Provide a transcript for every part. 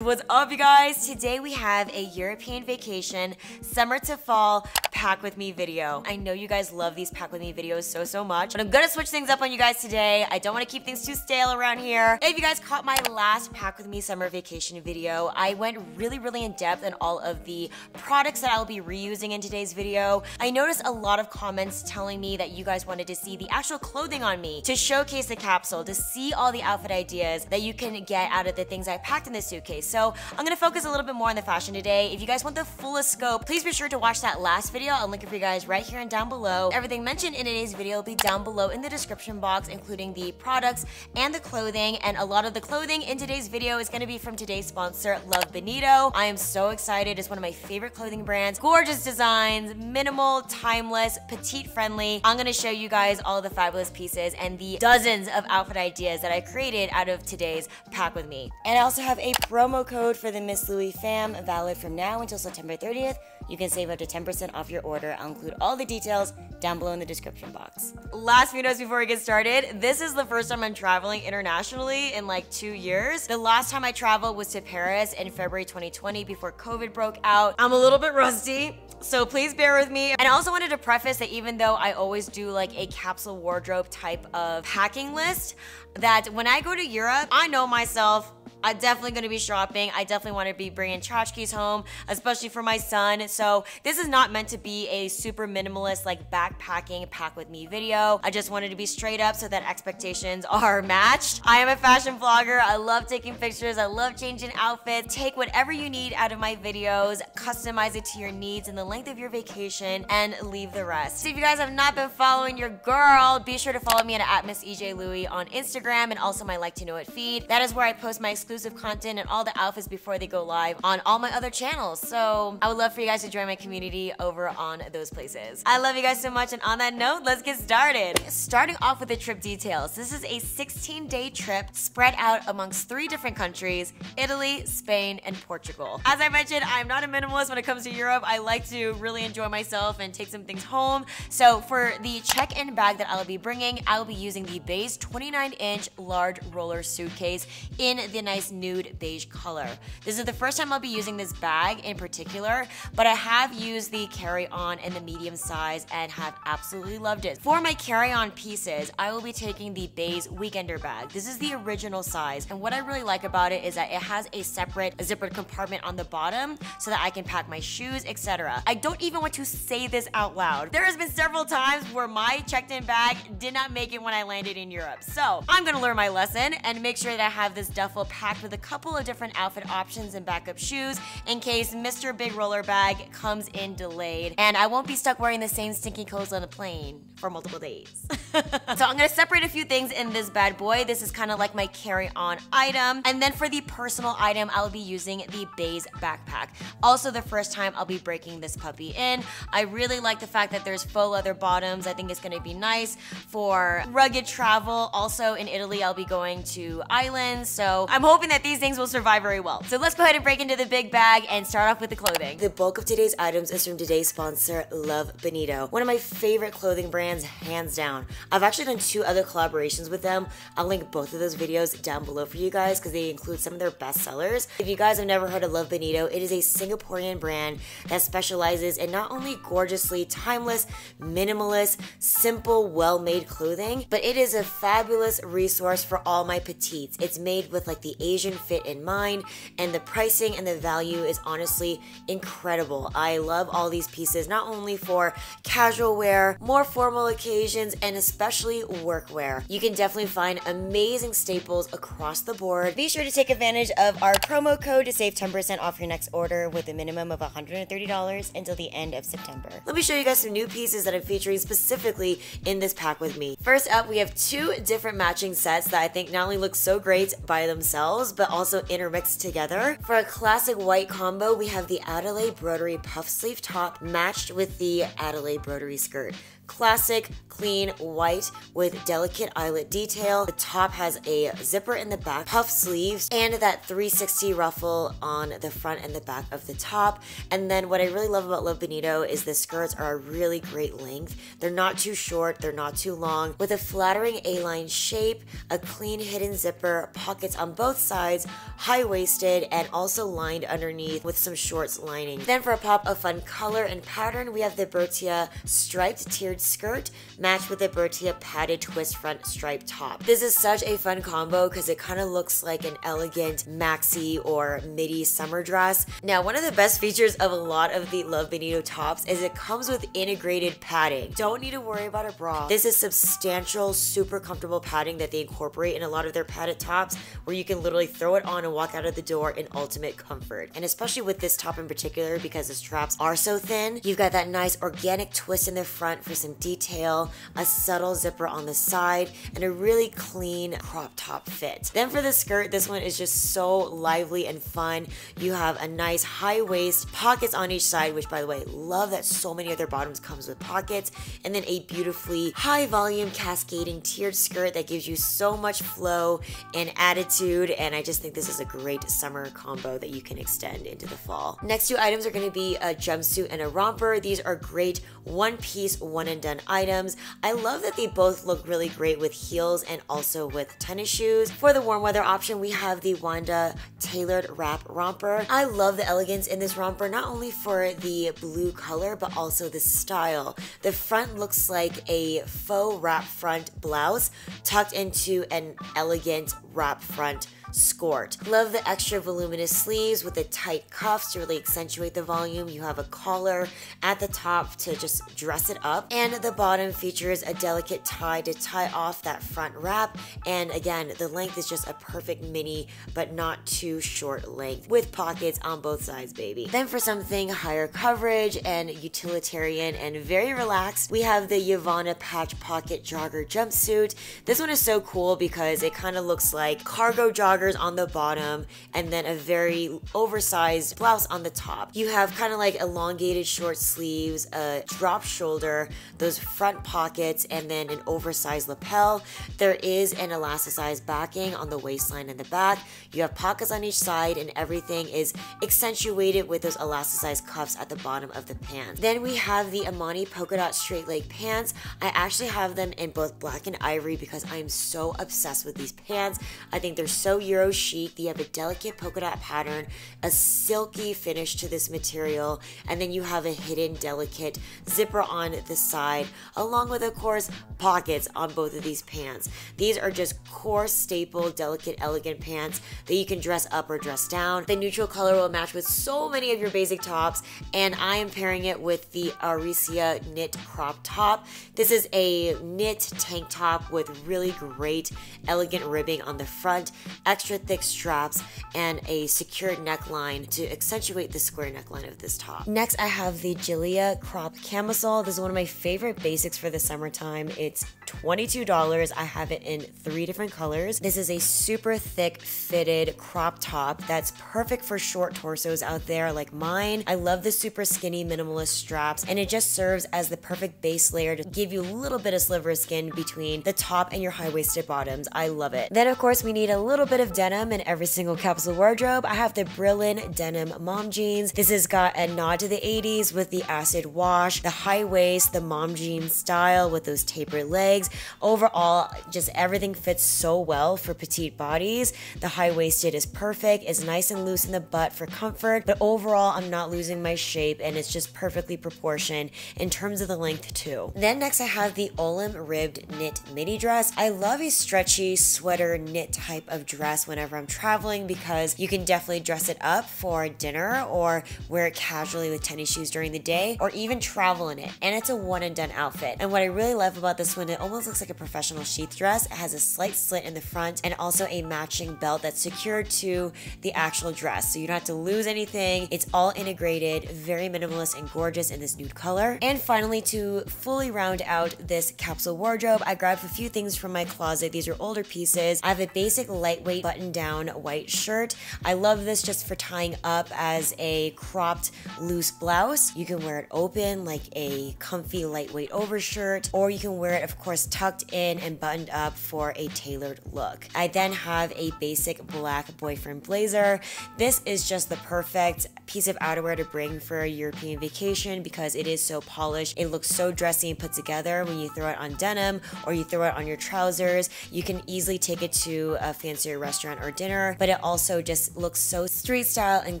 What's up, you guys? Today we have a European vacation, summer to fall, pack with me video. I know you guys love these pack with me videos so, so much, but I'm gonna switch things up on you guys today. I don't wanna keep things too stale around here. If you guys caught my last pack with me summer vacation video, I went really, really in depth on all of the products that I'll be reusing in today's video. I noticed a lot of comments telling me that you guys wanted to see the actual clothing on me to showcase the capsule, to see all the outfit ideas that you can get out of the things I packed in this suitcase. So so I'm gonna focus a little bit more on the fashion today. If you guys want the fullest scope, please be sure to watch that last video. I'll link it for you guys right here and down below. Everything mentioned in today's video will be down below in the description box, including the products and the clothing. And a lot of the clothing in today's video is gonna be from today's sponsor, Love Bonito. I am so excited. It's one of my favorite clothing brands. Gorgeous designs, minimal, timeless, petite friendly. I'm gonna show you guys all the fabulous pieces and the dozens of outfit ideas that I created out of today's pack with me. And I also have a promo code for the Miss Louie fam, valid from now until September 30th. You can save up to 10% off your order. I'll include all the details down below in the description box. Last few notes before we get started. This is the first time I'm traveling internationally in like two years. The last time I traveled was to Paris in February 2020 before COVID broke out. I'm a little bit rusty. So please bear with me. And I also wanted to preface that even though I always do like a capsule wardrobe type of packing list, that when I go to Europe, I know myself, I'm definitely gonna be shopping. I definitely wanna be bringing tchotchkes home, especially for my son. So this is not meant to be a super minimalist, like backpacking, pack with me video. I just wanted to be straight up so that expectations are matched. I am a fashion vlogger. I love taking pictures. I love changing outfits. Take whatever you need out of my videos, customize it to your needs and the length of your vacation, and leave the rest. If you guys have not been following your girl, be sure to follow me at, at Miss EJ Louie on Instagram and also my like to know it feed. That is where I post my exclusive content and all the outfits before they go live on all my other channels. So I would love for you guys to join my community over on those places. I love you guys so much. And on that note, let's get started. Starting off with the trip details. This is a 16 day trip spread out amongst three different countries, Italy, Spain, and Portugal. As I mentioned, I'm not a minimalist when it comes to Europe. I like to really enjoy myself and take some things home. So for the check-in bag that I'll be bringing, I'll be using the Béis 29 inch large roller suitcase in the nice nice nude beige color. This is the first time I'll be using this bag in particular, but I have used the carry-on in the medium size and have absolutely loved it. For my carry-on pieces, I will be taking the Béis Weekender bag. This is the original size, and what I really like about it is that it has a separate zippered compartment on the bottom so that I can pack my shoes, etc. I don't even want to say this out loud. There has been several times where my checked-in bag did not make it when I landed in Europe. So I'm gonna learn my lesson and make sure that I have this duffel packed packed with a couple of different outfit options and backup shoes in case Mr. Big Roller Bag comes in delayed and I won't be stuck wearing the same stinky clothes on the plane for multiple days. so I'm gonna separate a few things in this bad boy. This is kind of like my carry-on item. And then for the personal item, I'll be using the Béis backpack. Also the first time I'll be breaking this puppy in. I really like the fact that there's faux leather bottoms. I think it's gonna be nice for rugged travel. Also in Italy, I'll be going to islands. So I'm hoping hoping that these things will survive very well. So let's go ahead and break into the big bag and start off with the clothing. The bulk of today's items is from today's sponsor, Love Bonito. One of my favorite clothing brands, hands down. I've actually done two other collaborations with them. I'll link both of those videos down below for you guys because they include some of their best sellers. If you guys have never heard of Love Bonito, it is a Singaporean brand that specializes in not only gorgeously timeless, minimalist, simple, well-made clothing, but it is a fabulous resource for all my petites. It's made with like the Asian fit in mind, and the pricing and the value is honestly incredible. I love all these pieces, not only for casual wear, more formal occasions, and especially workwear. You can definitely find amazing staples across the board. Be sure to take advantage of our promo code to save 10% off your next order with a minimum of $130 until the end of September. Let me show you guys some new pieces that I'm featuring specifically in this pack with me. First up, we have two different matching sets that I think not only look so great by themselves, but also intermixed together. For a classic white combo, we have the Adaley Broderie puff sleeve top matched with the Adaley Broderie skirt. Classic clean white with delicate eyelet detail. The top has a zipper in the back, puff sleeves, and that 360 ruffle on the front and the back of the top. And then what I really love about Love Bonito is the skirts are a really great length. They're not too short, they're not too long, with a flattering A-line shape, a clean hidden zipper, pockets on both sides, high-waisted, and also lined underneath with some shorts lining. Then for a pop of fun color and pattern, we have the Bertia striped tiered skirt, matched with a Bertia padded twist front stripe top. This is such a fun combo because it kind of looks like an elegant maxi or midi summer dress. Now, one of the best features of a lot of the Love Bonito tops is it comes with integrated padding. Don't need to worry about a bra. This is substantial, super comfortable padding that they incorporate in a lot of their padded tops where you can literally throw it on and walk out of the door in ultimate comfort. And especially with this top in particular because the straps are so thin, you've got that nice organic twist in the front for some detail, a subtle zipper on the side, and a really clean crop top fit. Then for the skirt, this one is just so lively and fun. You have a nice high waist, pockets on each side, which by the way, love that so many other bottoms comes with pockets, and then a beautifully high volume cascading tiered skirt that gives you so much flow and attitude, and I just think this is a great summer combo that you can extend into the fall. Next two items are gonna be a jumpsuit and a romper. These are great one piece, one and done items. I love that they both look really great with heels and also with tennis shoes. For the warm weather option, we have the Wynda tailored wrap romper. I love the elegance in this romper, not only for the blue color, but also the style. The front looks like a faux wrap front blouse tucked into an elegant wrap front skirt. Love the extra voluminous sleeves with the tight cuffs to really accentuate the volume. You have a collar at the top to just dress it up. And the bottom features a delicate tie to tie off that front wrap. And again, the length is just a perfect mini, but not too short length with pockets on both sides, baby. Then for something higher coverage and utilitarian and very relaxed, we have the Yovanna Patch Pocket Jogger Jumpsuit. This one is so cool because it kind of looks like cargo on the bottom and then a very oversized blouse on the top. You have kind of like elongated short sleeves, a drop shoulder, those front pockets, and then an oversized lapel. There is an elasticized backing on the waistline and the back. You have pockets on each side and everything is accentuated with those elasticized cuffs at the bottom of the pants. Then we have the Imani polka dot straight leg pants. I actually have them in both black and ivory because I'm so obsessed with these pants. I think they're so Euro chic. They have a delicate polka dot pattern, a silky finish to this material, and then you have a hidden delicate zipper on the side, along with, of course, pockets on both of these pants. These are just core staple, delicate, elegant pants that you can dress up or dress down. The neutral color will match with so many of your basic tops, and I am pairing it with the Arisia knit crop top. This is a knit tank top with really great, elegant ribbing on the front, extra thick straps, and a secured neckline to accentuate the square neckline of this top. Next, I have the Jaelia crop camisole. This is one of my favorite basics for the summertime. It's $22. I have it in three different colors. This is a super thick fitted crop top that's perfect for short torsos out there like mine. I love the super skinny minimalist straps and it just serves as the perfect base layer to give you a little bit of sliver skin between the top and your high-waisted bottoms. I love it. Then of course we need a little bit of denim in every single capsule wardrobe. I have the Brillin denim mom jeans. This has got a nod to the 80s with the acid wash, the high waist, the mom jean style with those tapered legs. Overall, just everything fits so well for petite bodies. The high waisted is perfect, it's nice and loose in the butt for comfort, but overall, I'm not losing my shape and it's just perfectly proportioned in terms of the length too. Then next I have the Olim ribbed knit midi dress. I love a stretchy sweater knit type of dress whenever I'm traveling because you can definitely dress it up for dinner or wear it casually with tennis shoes during the day or even travel in it. And it's a one and done outfit. And what I really love about this one, it almost looks like a professional sheath dress. It has a slight slit in the front and also a matching belt that's secured to the actual dress. So you don't have to lose anything. It's all integrated, very minimalist and gorgeous in this nude color. And finally, to fully round out this capsule wardrobe, I grabbed a few things from my closet. These are older pieces. I have a basic lightweight button down white shirt. I love this just for tying up as a cropped loose blouse. You can wear it open like a comfy lightweight overshirt, or you can wear it, of course, tucked in and buttoned up for a tailored look. I then have a basic black boyfriend blazer. This is just the perfect piece of outerwear to bring for a European vacation because it is so polished. It looks so dressy and put together when you throw it on denim or you throw it on your trousers. You can easily take it to a fancier restaurant or dinner, but it also just looks so street style and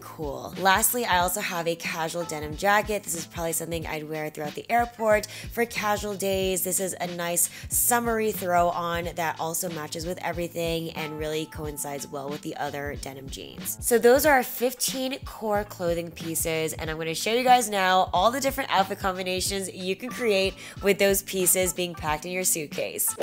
cool. Lastly, I also have a casual denim jacket. This is probably something I'd wear throughout the airport for casual days. This is a nice summery throw on that also matches with everything and really coincides well with the other denim jeans. So those are our 15 core clothing pieces and I'm going to show you guys now all the different outfit combinations you can create with those pieces being packed in your suitcase.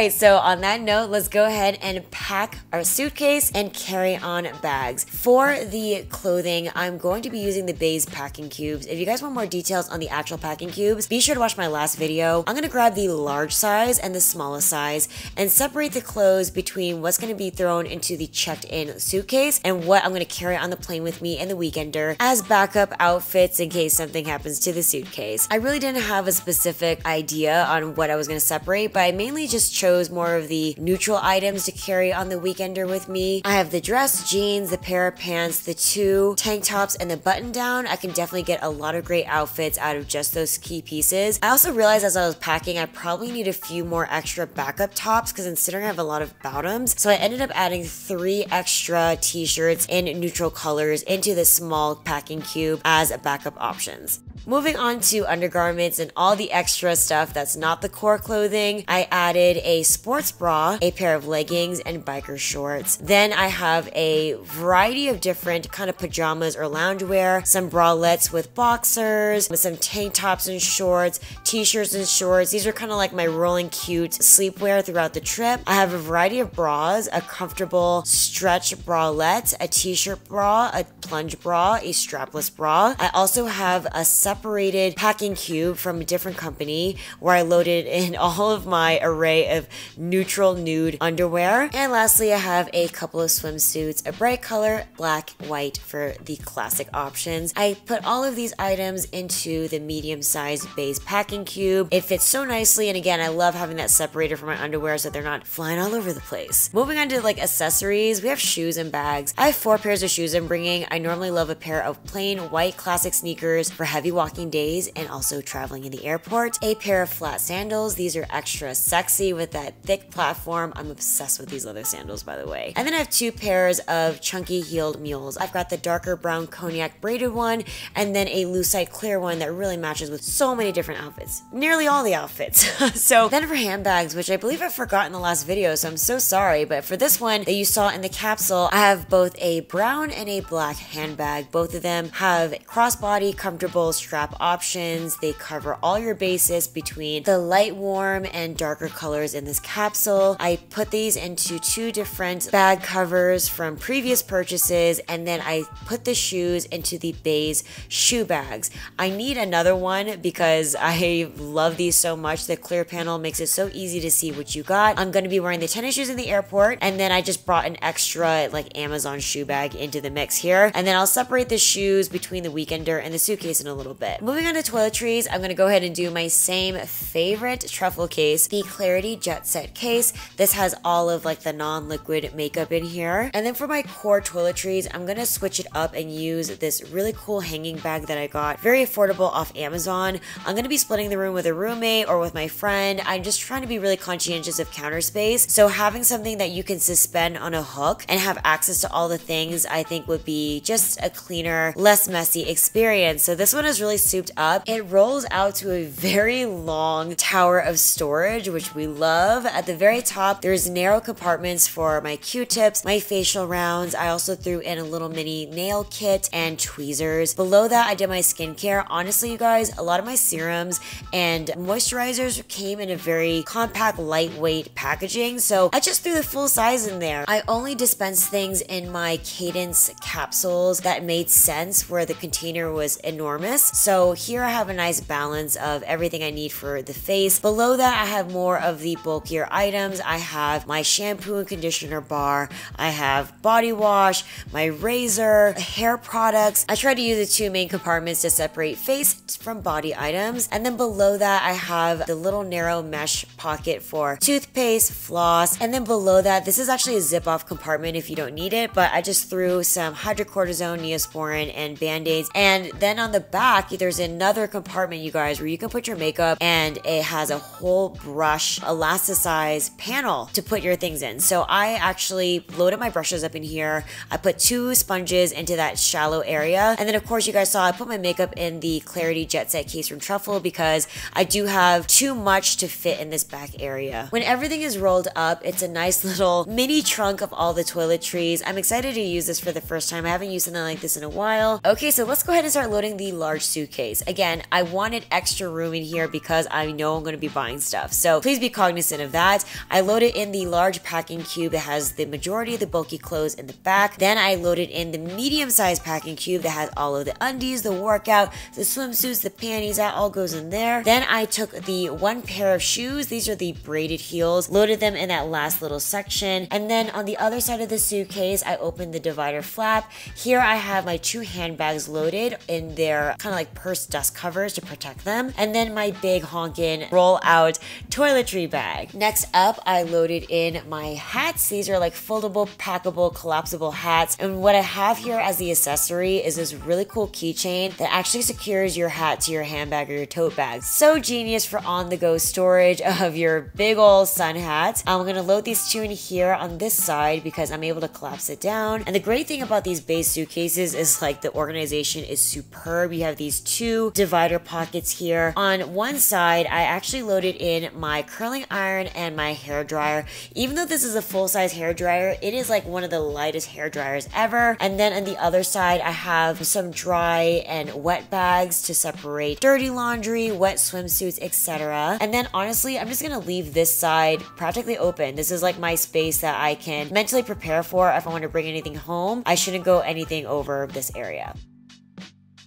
Right, so on that note, let's go ahead and pack our suitcase and carry on bags. For the clothing, I'm going to be using the Béis packing cubes. If you guys want more details on the actual packing cubes, be sure to watch my last video. I'm gonna grab the large size and the smallest size and separate the clothes between what's gonna be thrown into the checked in suitcase and what I'm gonna carry on the plane with me in the weekender as backup outfits in case something happens to the suitcase. I really didn't have a specific idea on what I was gonna separate, but I mainly just just chose more of the neutral items to carry on the weekender with me. I have the dress, jeans, the pair of pants, the two tank tops, and the button down. I can definitely get a lot of great outfits out of just those key pieces. I also realized as I was packing, I probably need a few more extra backup tops because considering I have a lot of bottoms. So I ended up adding three extra t-shirts in neutral colors into the small packing cube as a backup options. Moving on to undergarments and all the extra stuff that's not the core clothing, I added a sports bra, a pair of leggings, and biker shorts. Then I have a variety of different kind of pajamas or loungewear, some bralettes with boxers, with some tank tops and shorts, t-shirts and shorts. These are kind of like my rolling cute sleepwear throughout the trip. I have a variety of bras, a comfortable stretch bralette, a t-shirt bra, a plunge bra, a strapless bra. I also have a separated packing cube from a different company where I loaded in all of my array of neutral nude underwear. And lastly, I have a couple of swimsuits, a bright color, black, white for the classic options. I put all of these items into the medium sized Béis packing cube. It fits so nicely. And again, I love having that separator for my underwear so they're not flying all over the place. Moving on to like accessories, we have shoes and bags. I have four pairs of shoes I'm bringing. I normally love a pair of plain white classic sneakers for heavy walking days and also traveling in the airport. A pair of flat sandals. These are extra sexy with that thick platform. I'm obsessed with these leather sandals, by the way. And then I have two pairs of chunky heeled mules. I've got the darker brown cognac braided one and then a lucite clear one that really matches with so many different outfits. Nearly all the outfits. so then for handbags, which I believe I forgot in the last video, so I'm so sorry, but for this one that you saw in the capsule, I have both a brown and a black handbag. Both of them have crossbody comfortable strap options. They cover all your bases between the light warm and darker colors in this capsule. I put these into two different bag covers from previous purchases and then I put the shoes into the Béis shoe bags. I need another one because I love these so much. The clear panel makes it so easy to see what you got. I'm going to be wearing the tennis shoes in the airport and then I just brought an extra like Amazon shoe bag into the mix here and then I'll separate the shoes between the weekender and the suitcase in a little bit. Moving on to toiletries, I'm gonna go ahead and do my same favorite truffle case, the Clarity Jet Set case. This has all of like the non-liquid makeup in here. And then for my core toiletries, I'm gonna switch it up and use this really cool hanging bag that I got, very affordable off Amazon. I'm gonna be splitting the room with a roommate or with my friend. I'm just trying to be really conscientious of counter space. So having something that you can suspend on a hook and have access to all the things I think would be just a cleaner, less messy experience. So this one is really souped up. It rolls out to a very long tower of storage, which we love. At the very top, there's narrow compartments for my Q-tips, my facial rounds. I also threw in a little mini nail kit and tweezers. Below that, I did my skincare. Honestly, you guys, a lot of my serums and moisturizers came in a very compact, lightweight packaging. So I just threw the full size in there. I only dispensed things in my Cadence capsules that made sense where the container was enormous. So here I have a nice balance of everything I need for the face. Below that, I have more of the bulkier items. I have my shampoo and conditioner bar. I have body wash, my razor, hair products. I try to use the two main compartments to separate face from body items. And then below that, I have the little narrow mesh pocket for toothpaste, floss. And then below that, this is actually a zip off compartment if you don't need it, but I just threw some hydrocortisone, neosporin, and band-aids. And then on the back, there's another compartment, you guys, where you can put your makeup and it has a whole brush elasticized panel to put your things in. So I actually loaded my brushes up in here. I put two sponges into that shallow area. And then of course you guys saw I put my makeup in the Clarity Jet Set case from Truffle because I do have too much to fit in this back area. When everything is rolled up, it's a nice little mini trunk of all the toiletries. I'm excited to use this for the first time. I haven't used something like this in a while. Okay, so let's go ahead and start loading the large suitcase. Again, I wanted extra room in here because I know I'm going to be buying stuff. So please be cognizant of that. I loaded in the large packing cube that has the majority of the bulky clothes in the back. Then I loaded in the medium sized packing cube that has all of the undies, the workout, the swimsuits, the panties, that all goes in there. Then I took the one pair of shoes. These are the braided heels, loaded them in that last little section. And then on the other side of the suitcase, I opened the divider flap. Here I have my two handbags loaded in their kind of like purse dust covers to protect them. And then my big honkin' roll out toiletry bag. Next up, I loaded in my hats. These are like foldable, packable, collapsible hats. And what I have here as the accessory is this really cool keychain that actually secures your hat to your handbag or your tote bag. So genius for on-the-go storage of your big old sun hat. I'm gonna load these two in here on this side because I'm able to collapse it down. And the great thing about these Béis suitcases is like the organization is superb. You have these two divider pockets here. On one side, I actually loaded in my curling iron and my hair dryer. Even though this is a full-size hair dryer, it is like one of the lightest hair dryers ever. And then on the other side, I have some dry and wet bags to separate dirty laundry, wet swimsuits, etc. And then honestly, I'm just gonna leave this side practically open. This is like my space that I can mentally prepare for if I want to bring anything home. I shouldn't go anything over this area.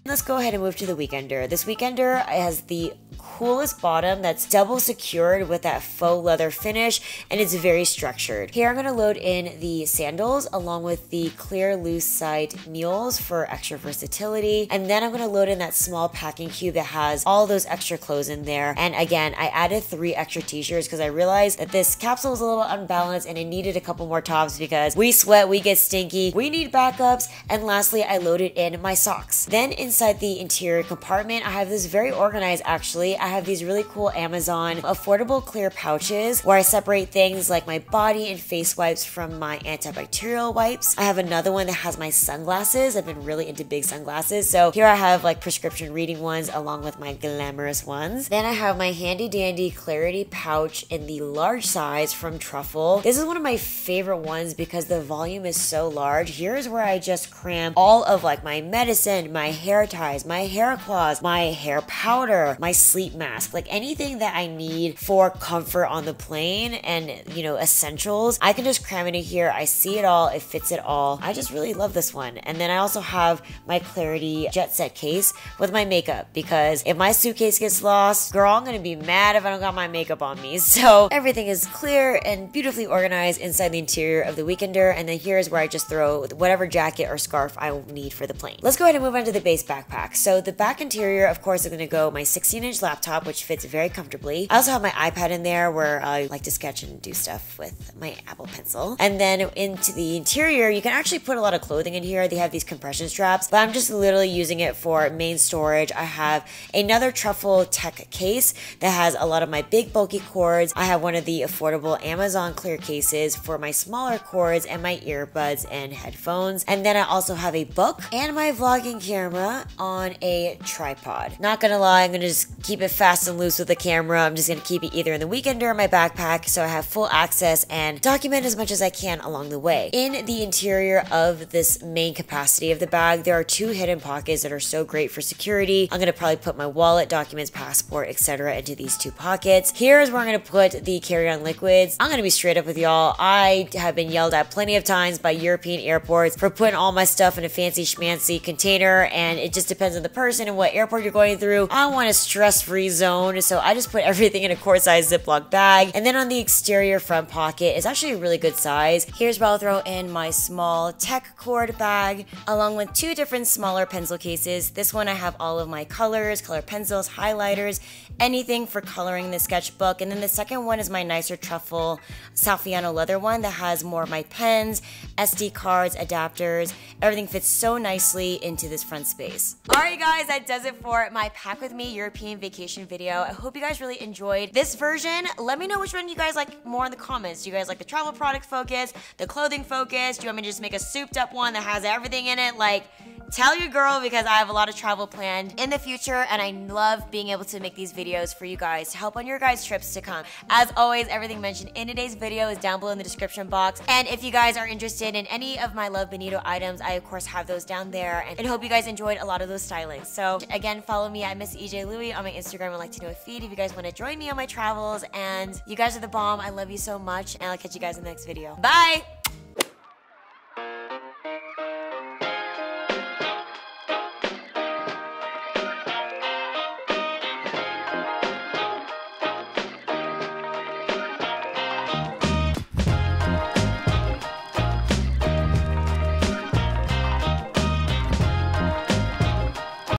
Let's go ahead and move to the Weekender. This Weekender has the coolest bottom that's double secured with that faux leather finish and it's very structured. Here I'm going to load in the sandals along with the clear lucite mules for extra versatility and then I'm going to load in that small packing cube that has all those extra clothes in there and again I added three extra t-shirts because I realized that this capsule was a little unbalanced and it needed a couple more tops because we sweat, we get stinky, we need backups and lastly I loaded in my socks. Then inside the interior compartment I have this very organized actually I have these really cool Amazon affordable clear pouches where I separate things like my body and face wipes from my antibacterial wipes. I have another one that has my sunglasses. I've been really into big sunglasses. So here I have like prescription reading ones along with my glamorous ones. Then I have my handy dandy clarity pouch in the large size from Truffle. This is one of my favorite ones because the volume is so large. Here's where I just cram all of like my medicine, my hair ties, my hair cloths, my hair powder, my sleep mask. Like anything that I need for comfort on the plane and, you know, essentials, I can just cram it in here. I see it all, it fits it all. I just really love this one. And then I also have my Clarity Jet Set case with my makeup because if my suitcase gets lost, girl, I'm gonna be mad if I don't got my makeup on me. So everything is clear and beautifully organized inside the interior of the Weekender. And then here's where I just throw whatever jacket or scarf I need for the plane. Let's go ahead and move on to the Béis backpack. So the back interior, of course, is gonna go my 16 inch laptop, which fits very comfortably. I also have my iPad in there where I like to sketch and do stuff with my Apple Pencil. And then into the interior, you can actually put a lot of clothing in here. They have these compression straps, but I'm just literally using it for main storage. I have another truffle tech case that has a lot of my big bulky cords. I have one of the affordable Amazon clear cases for my smaller cords and my earbuds and headphones. And then I also have a book and my vlogging camera on a tripod. Not gonna lie, I'm gonna just keep it fast and loose with the camera. I'm just gonna keep it either in the weekender or my backpack so I have full access and document as much as I can along the way. In the interior of this main capacity of the bag, there are two hidden pockets that are so great for security. I'm gonna probably put my wallet, documents, passport, etc. into these two pockets. Here's where I'm gonna put the carry-on liquids. I'm gonna be straight up with y'all. I have been yelled at plenty of times by European airports for putting all my stuff in a fancy schmancy container and it just depends on the person and what airport you're going through. I want a stress-free zone, so I just put everything in a quart-sized Ziploc bag. And then on the exterior front pocket, it's actually a really good size. Here's where I'll throw in my small tech cord bag, along with two different smaller pencil cases. This one I have all of my colors, color pencils, highlighters, anything for coloring the sketchbook. And then the second one is my nicer truffle Saffiano leather one that has more of my pens, SD cards, adapters. Everything fits so nicely into this front space. Alright guys, that does it for my Pack With Me European vacation video. I hope you guys really enjoyed this version. Let me know which one you guys like more in the comments. Do you guys like the travel product focus, the clothing focus? Do you want me to just make a souped up one that has everything in it? Like, tell your girl because I have a lot of travel planned in the future and I love being able to make these videos for you guys to help on your guys' trips to come. As always, everything mentioned in today's video is down below in the description box. And if you guys are interested in any of my Love Bonito items, I of course have those down there and hope you guys enjoyed a lot of those stylings. So again, follow me at Miss EJ Louie on my Instagram and like to know a feed if you guys want to join me on my travels. And you guys are the bomb. I love you so much and I'll catch you guys in the next video. Bye!